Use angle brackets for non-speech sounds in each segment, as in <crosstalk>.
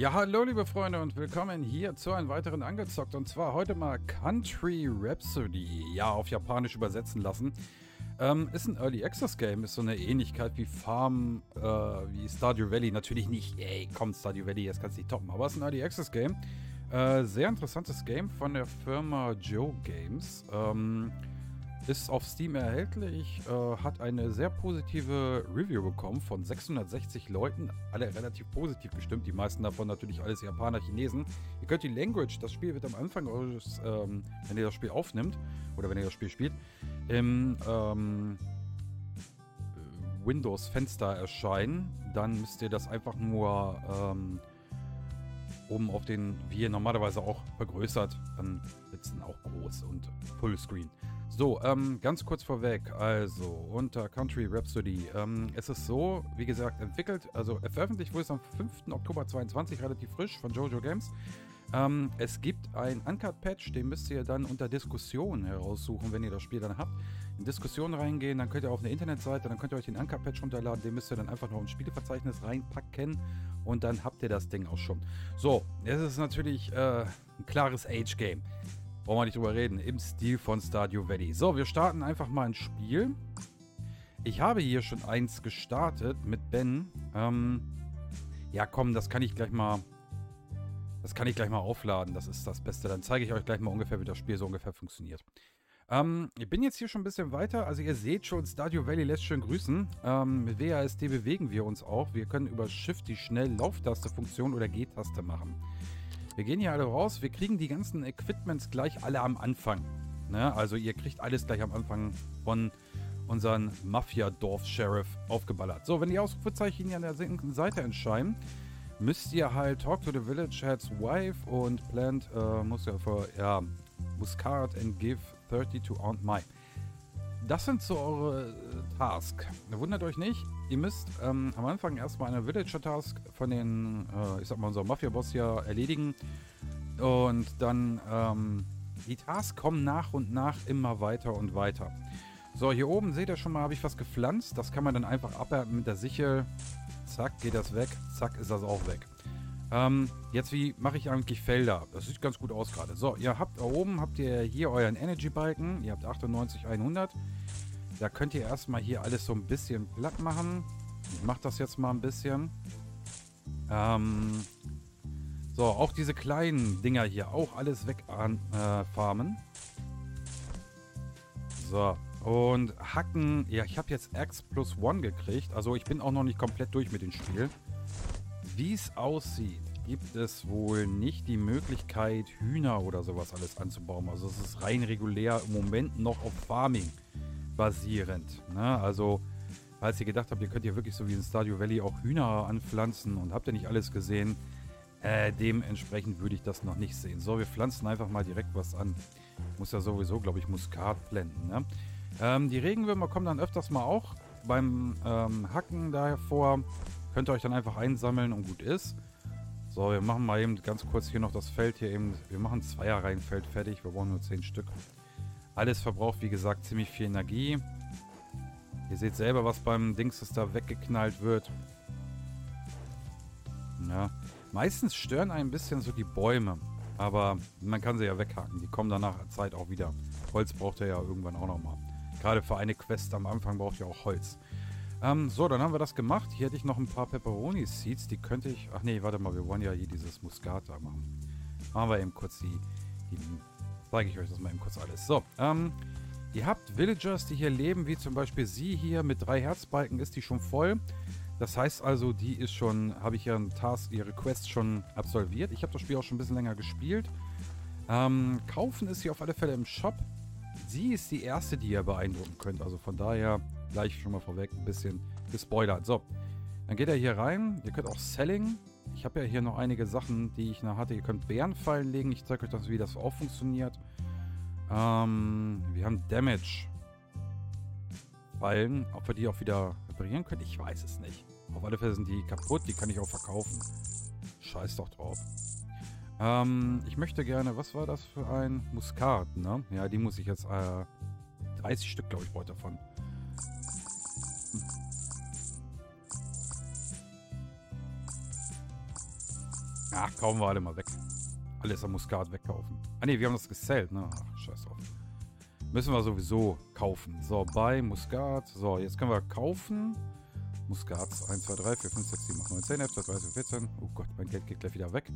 Ja, hallo liebe Freunde und willkommen hier zu einem weiteren Angezockt und zwar heute mal Country Rhapsody, ja auf Japanisch übersetzen lassen. Ähm, ist ein Early Access Game, ist so eine Ähnlichkeit wie Farm, äh, wie Stardew Valley. Natürlich nicht, ey, komm Stardew Valley, jetzt kannst du nicht toppen, aber es ist ein Early Access Game. Äh, sehr interessantes Game von der Firma Joe Games. Ähm, ist auf Steam erhältlich, äh, hat eine sehr positive Review bekommen von 660 Leuten, alle relativ positiv gestimmt, die meisten davon natürlich alles Japaner, Chinesen. Ihr könnt die Language, das Spiel wird am Anfang eures, ähm, wenn ihr das Spiel aufnimmt, oder wenn ihr das Spiel spielt, im ähm, Windows-Fenster erscheinen. Dann müsst ihr das einfach nur ähm, oben auf den, wie ihr normalerweise auch vergrößert, dann dann auch groß und Fullscreen. So, ähm, ganz kurz vorweg, also unter Country Rhapsody. Ähm, es ist so, wie gesagt, entwickelt, also veröffentlicht wurde es am 5. Oktober 22, relativ frisch von Jojo Games. Ähm, es gibt ein Uncut-Patch, den müsst ihr dann unter Diskussion heraussuchen, wenn ihr das Spiel dann habt. In Diskussion reingehen, dann könnt ihr auf eine Internetseite, dann könnt ihr euch den Uncut-Patch runterladen, den müsst ihr dann einfach nur ins Spieleverzeichnis reinpacken und dann habt ihr das Ding auch schon. So, es ist natürlich äh, ein klares Age-Game. Brauchen wir nicht drüber reden. Im Stil von Stardew Valley. So, wir starten einfach mal ein Spiel. Ich habe hier schon eins gestartet mit Ben. Ähm, ja, komm, das kann ich gleich mal... Das kann ich gleich mal aufladen. Das ist das Beste. Dann zeige ich euch gleich mal ungefähr, wie das Spiel so ungefähr funktioniert. Ähm, ich bin jetzt hier schon ein bisschen weiter. Also ihr seht schon, Stardew Valley lässt schön grüßen. Ähm, mit WASD bewegen wir uns auch. Wir können über Shift die Schnell-Lauftaste-Funktion oder G-Taste machen. Wir gehen hier alle raus. Wir kriegen die ganzen Equipments gleich alle am Anfang. Ne? Also ihr kriegt alles gleich am Anfang von unseren Mafia-Dorf-Sheriff aufgeballert. So, wenn die Ausrufezeichen hier an der linken Seite entscheiden, müsst ihr halt Talk to the Village Head's Wife und Plant, äh, muss ja für, ja, Muscat and give 30 to Aunt Mai. Das sind so eure äh, Tasks. Wundert euch nicht, ihr müsst ähm, am Anfang erstmal eine Villager-Task von den, äh, ich sag mal, unserem Mafia-Boss hier erledigen. Und dann, ähm, die Tasks kommen nach und nach immer weiter und weiter. So, hier oben seht ihr schon mal, habe ich was gepflanzt. Das kann man dann einfach abhärten mit der Sichel. Zack, geht das weg. Zack, ist das auch weg. Ähm, jetzt, wie mache ich eigentlich Felder? Das sieht ganz gut aus gerade. So, ihr habt da oben, habt ihr hier euren Energy-Balken. Ihr habt 98, 100. Da könnt ihr erstmal hier alles so ein bisschen platt machen. Ich mache das jetzt mal ein bisschen. Ähm, so, auch diese kleinen Dinger hier, auch alles wegfarmen. Äh, so, und Hacken, ja, ich habe jetzt X plus One gekriegt. Also ich bin auch noch nicht komplett durch mit dem Spiel. Wie es aussieht, gibt es wohl nicht die Möglichkeit, Hühner oder sowas alles anzubauen. Also es ist rein regulär im Moment noch auf Farming basierend. Ne? Also, falls ihr gedacht habt, ihr könnt hier wirklich so wie in Stardew Valley auch Hühner anpflanzen und habt ihr nicht alles gesehen, äh, dementsprechend würde ich das noch nicht sehen. So, wir pflanzen einfach mal direkt was an. Muss ja sowieso, glaube ich, Muskat blenden. Ne? Ähm, die Regenwürmer kommen dann öfters mal auch beim ähm, Hacken daher vor. Könnt ihr euch dann einfach einsammeln und gut ist. So, wir machen mal eben ganz kurz hier noch das Feld hier eben. Wir machen Zweierreihenfeld fertig. Wir brauchen nur 10 Stück. Alles verbraucht, wie gesagt, ziemlich viel Energie. Ihr seht selber, was beim Dings da weggeknallt wird. Ja. Meistens stören ein bisschen so die Bäume. Aber man kann sie ja weghaken. Die kommen dann nach Zeit auch wieder. Holz braucht ihr ja irgendwann auch nochmal. Gerade für eine Quest am Anfang braucht ihr auch Holz. Ähm, so, dann haben wir das gemacht. Hier hätte ich noch ein paar Pepperoni-Seeds. Die könnte ich... Ach nee, warte mal. Wir wollen ja hier dieses Muskat da machen. Machen wir eben kurz die, die zeige ich euch das mal eben kurz alles. So, ähm, ihr habt Villagers, die hier leben, wie zum Beispiel sie hier mit drei Herzbalken ist die schon voll. Das heißt also, die ist schon, habe ich ihren Task, ihre Quest schon absolviert. Ich habe das Spiel auch schon ein bisschen länger gespielt. Ähm, kaufen ist sie auf alle Fälle im Shop. Sie ist die erste, die ihr beeindrucken könnt. Also von daher gleich schon mal vorweg ein bisschen gespoilert. So, dann geht er hier rein. Ihr könnt auch Selling ich habe ja hier noch einige Sachen, die ich noch hatte. Ihr könnt Bärenfallen legen. Ich zeige euch das, wie das auch funktioniert. Ähm, wir haben Damage. Fallen. Ob wir die auch wieder reparieren können, ich weiß es nicht. Auf alle Fälle sind die kaputt. Die kann ich auch verkaufen. Scheiß doch drauf. Ähm, ich möchte gerne, was war das für ein Muskat, ne? Ja, die muss ich jetzt, äh, 30 Stück, glaube ich, brauche davon. Ach, kaufen wir alle mal weg. Alles am Muskat wegkaufen. Ah ne, wir haben das gesellt, ne? Ach, scheiß drauf. Müssen wir sowieso kaufen. So, bei Muskat. So, jetzt können wir kaufen. Muskat 1, 2, 3, 4, 5, 6, 7, 8, 9, 10, 11, 12, 13, 14. Oh Gott, mein Geld geht gleich wieder weg.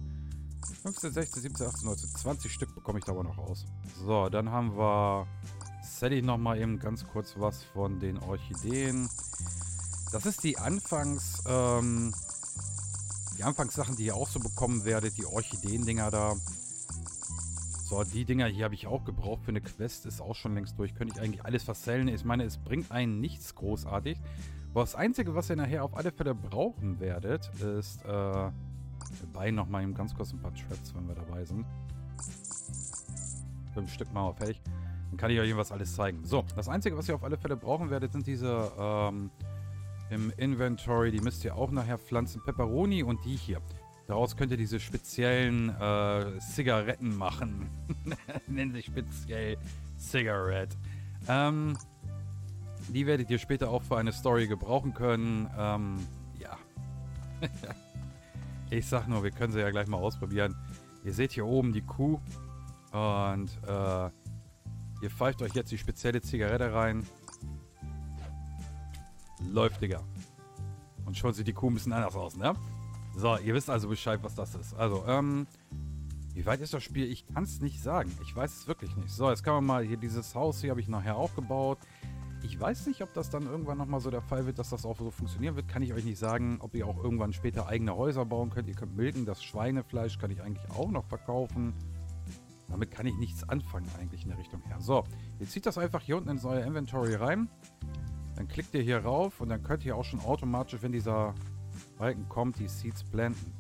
15, 16, 17, 18, 19, 20 Stück bekomme ich da aber noch aus. So, dann haben wir Sally nochmal eben ganz kurz was von den Orchideen. Das ist die Anfangs, ähm, die Anfangssachen, die ihr auch so bekommen werdet, die Orchideen-Dinger da. So, die Dinger hier habe ich auch gebraucht für eine Quest, ist auch schon längst durch. Könnte ich eigentlich alles versellen. Ich meine, es bringt einen nichts großartig. Aber das Einzige, was ihr nachher auf alle Fälle brauchen werdet, ist, äh, wir beiden nochmal eben ganz kurz ein paar Traps, wenn wir dabei sind. Fünf Stück machen wir fertig. Dann kann ich euch was alles zeigen. So, das Einzige, was ihr auf alle Fälle brauchen werdet, sind diese, ähm, im Inventory, die müsst ihr auch nachher pflanzen. Pepperoni und die hier. Daraus könnt ihr diese speziellen äh, Zigaretten machen. <laughs> Nennen sich speziell Cigarette. Ähm, die werdet ihr später auch für eine Story gebrauchen können. Ähm, ja. <laughs> ich sag nur, wir können sie ja gleich mal ausprobieren. Ihr seht hier oben die Kuh. Und äh, ihr pfeift euch jetzt die spezielle Zigarette rein. Läuft, Digga. Und schon sieht die Kuh ein bisschen anders aus, ne? So, ihr wisst also Bescheid, was das ist. Also, ähm, wie weit ist das Spiel? Ich kann es nicht sagen. Ich weiß es wirklich nicht. So, jetzt kann man mal hier dieses Haus hier habe ich nachher auch gebaut. Ich weiß nicht, ob das dann irgendwann nochmal so der Fall wird, dass das auch so funktionieren wird. Kann ich euch nicht sagen, ob ihr auch irgendwann später eigene Häuser bauen könnt. Ihr könnt milken. Das Schweinefleisch kann ich eigentlich auch noch verkaufen. Damit kann ich nichts anfangen eigentlich in der Richtung her. So, jetzt zieht das einfach hier unten ins neue Inventory rein. Dann klickt ihr hier rauf und dann könnt ihr auch schon automatisch, wenn dieser Balken kommt, die Seeds blenden.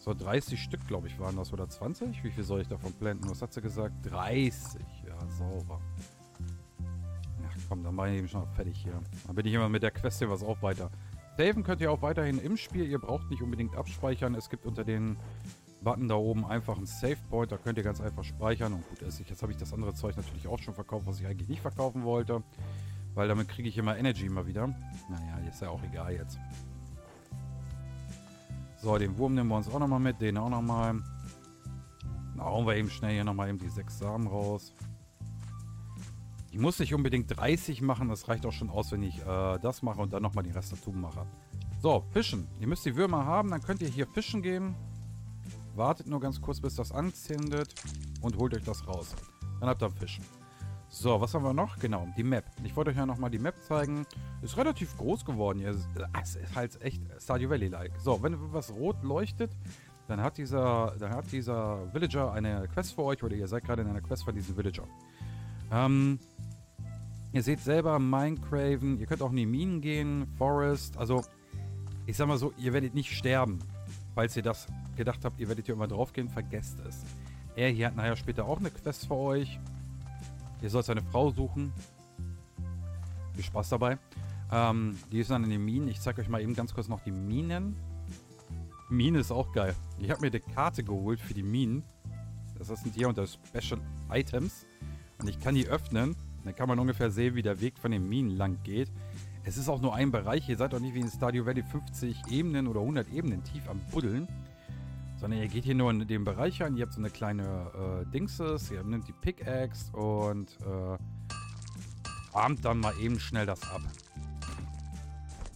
So, 30 Stück, glaube ich, waren das. Oder 20? Wie viel soll ich davon blenden? Was hat sie gesagt? 30. Ja, sauber. Ach komm, dann mache ich eben schon fertig hier. Dann bin ich immer mit der Quest hier was auch weiter. Saven könnt ihr auch weiterhin im Spiel. Ihr braucht nicht unbedingt abspeichern. Es gibt unter den Button da oben einfach einen Save Point. Da könnt ihr ganz einfach speichern. Und gut ist, jetzt habe ich das andere Zeug natürlich auch schon verkauft, was ich eigentlich nicht verkaufen wollte. Weil damit kriege ich immer Energy immer wieder. Naja, ist ja auch egal jetzt. So, den Wurm nehmen wir uns auch nochmal mit. Den auch nochmal. Dann hauen wir eben schnell hier nochmal eben die sechs Samen raus. Ich muss nicht unbedingt 30 machen. Das reicht auch schon aus, wenn ich äh, das mache und dann nochmal die Rest dazu mache. So, Fischen. Ihr müsst die Würmer haben. Dann könnt ihr hier fischen gehen. Wartet nur ganz kurz, bis das anzündet. Und holt euch das raus. Dann habt ihr Fischen. So, was haben wir noch? Genau, die Map. Ich wollte euch ja nochmal die Map zeigen. Ist relativ groß geworden hier. Es ist halt echt Stardew Valley-like. So, wenn was rot leuchtet, dann hat dieser, dann hat dieser Villager eine Quest für euch oder ihr seid gerade in einer Quest von diesem Villager. Ähm, ihr seht selber Minecraven, ihr könnt auch in die Minen gehen, Forest, also ich sag mal so, ihr werdet nicht sterben. Falls ihr das gedacht habt, ihr werdet hier immer drauf gehen, vergesst es. Er hier hat nachher später auch eine Quest für euch. Ihr sollt seine Frau suchen. Viel Spaß dabei. Ähm, die ist dann in den Minen. Ich zeige euch mal eben ganz kurz noch die Minen. Mine ist auch geil. Ich habe mir eine Karte geholt für die Minen. Das sind hier unter Special Items. Und ich kann die öffnen. Dann kann man ungefähr sehen, wie der Weg von den Minen lang geht. Es ist auch nur ein Bereich. Ihr seid doch nicht wie in Stadio Valley 50 Ebenen oder 100 Ebenen tief am Buddeln. Sondern ihr geht hier nur in den Bereich rein. Ihr habt so eine kleine äh, Dingses. Ihr nimmt die Pickaxe und äh, armt dann mal eben schnell das ab.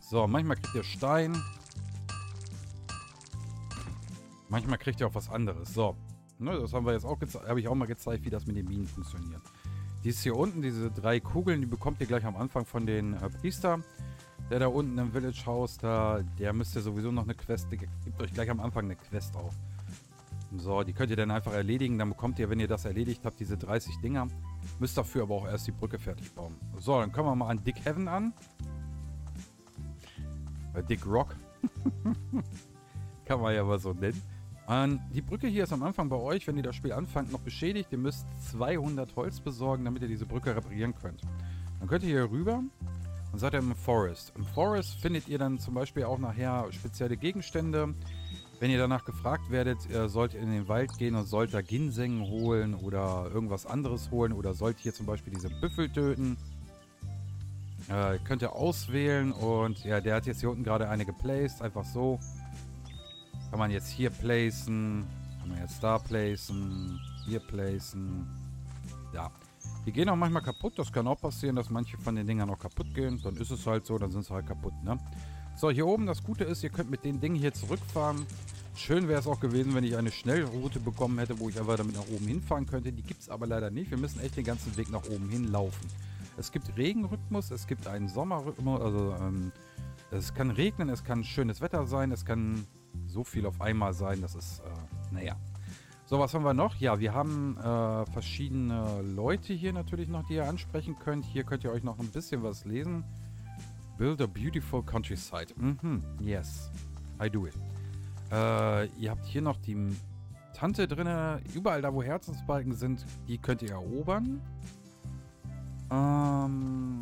So, manchmal kriegt ihr Stein. Manchmal kriegt ihr auch was anderes. So, ne, das haben wir jetzt auch. Habe ich auch mal gezeigt, wie das mit den Minen funktioniert. Dies hier unten, diese drei Kugeln, die bekommt ihr gleich am Anfang von den äh, Priester. Der da unten im Village House, da, der müsst ihr sowieso noch eine Quest, gibt euch gleich am Anfang eine Quest auf. So, die könnt ihr dann einfach erledigen. Dann bekommt ihr, wenn ihr das erledigt habt, diese 30 Dinger. Müsst dafür aber auch erst die Brücke fertig bauen. So, dann kommen wir mal an Dick Heaven an. Äh, Dick Rock. <laughs> Kann man ja mal so nennen. Und die Brücke hier ist am Anfang bei euch, wenn ihr das Spiel anfangt, noch beschädigt. Ihr müsst 200 Holz besorgen, damit ihr diese Brücke reparieren könnt. Dann könnt ihr hier rüber und seid ihr im Forest. Im Forest findet ihr dann zum Beispiel auch nachher spezielle Gegenstände. Wenn ihr danach gefragt werdet, ihr sollt in den Wald gehen und sollt da Ginseng holen oder irgendwas anderes holen oder sollt hier zum Beispiel diese Büffel töten. Äh, könnt ihr auswählen und ja, der hat jetzt hier unten gerade eine geplaced, einfach so. Kann man jetzt hier placen. Kann man jetzt da placen. Hier placen. Ja. Die gehen auch manchmal kaputt. Das kann auch passieren, dass manche von den Dingern auch kaputt gehen. Dann ist es halt so, dann sind sie halt kaputt, ne? So, hier oben, das Gute ist, ihr könnt mit den Dingen hier zurückfahren. Schön wäre es auch gewesen, wenn ich eine Schnellroute bekommen hätte, wo ich einfach damit nach oben hinfahren könnte. Die gibt es aber leider nicht. Wir müssen echt den ganzen Weg nach oben hinlaufen. Es gibt Regenrhythmus, es gibt einen Sommerrhythmus, also ähm, es kann regnen, es kann schönes Wetter sein, es kann so viel auf einmal sein, das ist, äh, naja. So, was haben wir noch? Ja, wir haben äh, verschiedene Leute hier natürlich noch, die ihr ansprechen könnt. Hier könnt ihr euch noch ein bisschen was lesen. Build a beautiful countryside. Mhm, yes, I do it. Äh, ihr habt hier noch die Tante drin. Überall da, wo Herzensbalken sind, die könnt ihr erobern. Ähm,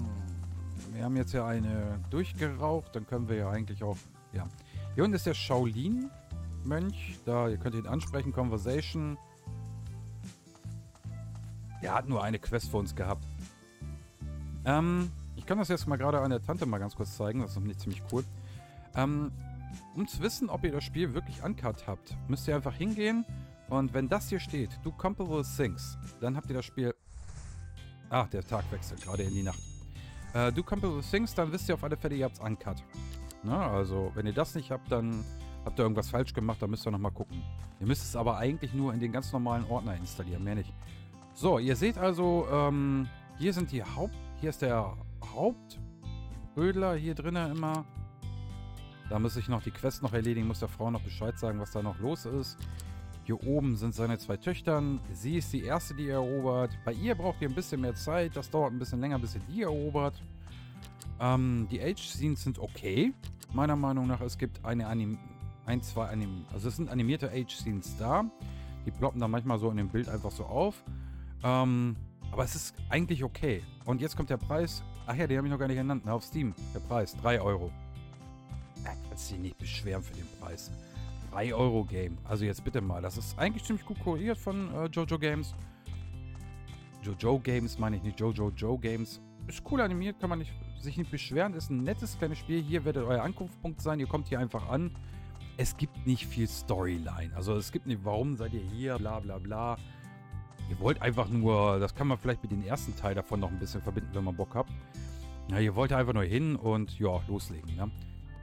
wir haben jetzt ja eine durchgeraucht. Dann können wir ja eigentlich auch... Ja. Hier unten ist der Shaolin-Mönch. Da, ihr könnt ihn ansprechen. Conversation. Er hat nur eine Quest für uns gehabt. Ähm, ich kann das jetzt mal gerade an der Tante mal ganz kurz zeigen. Das ist nämlich ziemlich cool. Ähm, um zu wissen, ob ihr das Spiel wirklich uncut habt, müsst ihr einfach hingehen und wenn das hier steht, do comparable things, dann habt ihr das Spiel... Ah, der Tag wechselt gerade in die Nacht. Äh, do comparable things, dann wisst ihr auf alle Fälle, ihr habt es uncut. Na, also, wenn ihr das nicht habt, dann habt ihr irgendwas falsch gemacht, dann müsst ihr nochmal gucken. Ihr müsst es aber eigentlich nur in den ganz normalen Ordner installieren, mehr nicht. So, ihr seht also, ähm, hier sind die Haupt... Hier ist der Hauptbrödler hier drinnen immer. Da muss ich noch die Quest noch erledigen, muss der Frau noch Bescheid sagen, was da noch los ist. Hier oben sind seine zwei Töchtern. Sie ist die erste, die er erobert. Bei ihr braucht ihr ein bisschen mehr Zeit. Das dauert ein bisschen länger, bis ihr die erobert. Ähm, die Age-Scenes sind okay. Meiner Meinung nach, es gibt eine Anim ein, zwei Anim also es sind animierte Age-Scenes da. Die ploppen da manchmal so in dem Bild einfach so auf. Ähm, aber es ist eigentlich okay. Und jetzt kommt der Preis. Ach ja, den habe ich noch gar nicht genannt. Na, auf Steam. Der Preis. 3 Euro. Ja, kannst dich nicht beschweren für den Preis. 3 Euro Game. Also jetzt bitte mal. Das ist eigentlich ziemlich gut koordiniert von äh, Jojo Games. Jojo Games meine ich nicht. Jojo Joe Games. Ist cool animiert, kann man nicht, sich nicht beschweren. Ist ein nettes kleines Spiel. Hier werdet euer Ankunftspunkt sein. Ihr kommt hier einfach an. Es gibt nicht viel Storyline. Also es gibt nicht, warum seid ihr hier, bla bla bla. Ihr wollt einfach nur, das kann man vielleicht mit dem ersten Teil davon noch ein bisschen verbinden, wenn man Bock habt. Ja, ihr wollt einfach nur hin und ja, loslegen. Ne?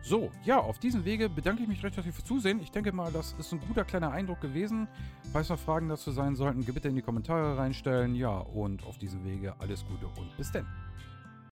So, ja, auf diesem Wege bedanke ich mich recht herzlich fürs Zusehen. Ich denke mal, das ist ein guter kleiner Eindruck gewesen. Falls noch Fragen dazu sein sollten, bitte in die Kommentare reinstellen. Ja, und auf diesem Wege alles Gute und bis denn.